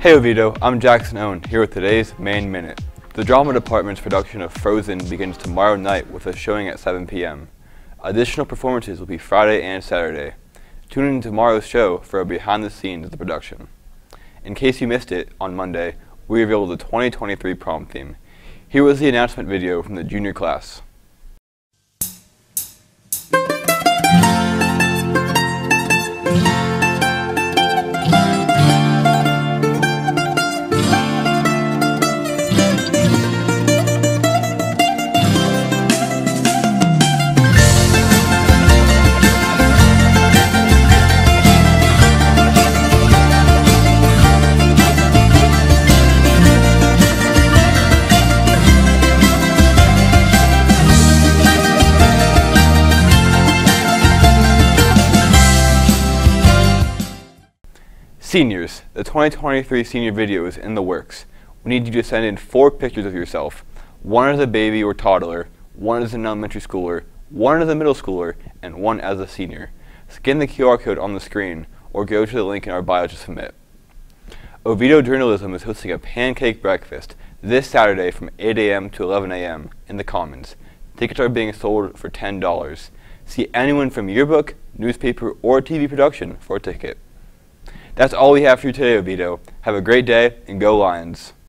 Hey Oviedo, I'm Jackson Owen, here with today's Mane Minute. The Drama Department's production of Frozen begins tomorrow night with a showing at 7 p.m. Additional performances will be Friday and Saturday. Tune in to tomorrow's show for a behind the scenes of the production. In case you missed it, on Monday, we revealed the 2023 prom theme. Here was the announcement video from the junior class. Seniors, the 2023 senior video is in the works. We need you to send in four pictures of yourself. One as a baby or toddler, one as an elementary schooler, one as a middle schooler, and one as a senior. Scan the QR code on the screen or go to the link in our bio to submit. Oviedo Journalism is hosting a pancake breakfast this Saturday from 8 a.m. to 11 a.m. in the Commons. Tickets are being sold for $10. See anyone from yearbook, newspaper, or TV production for a ticket. That's all we have for you today, Oviedo. Have a great day and go Lions.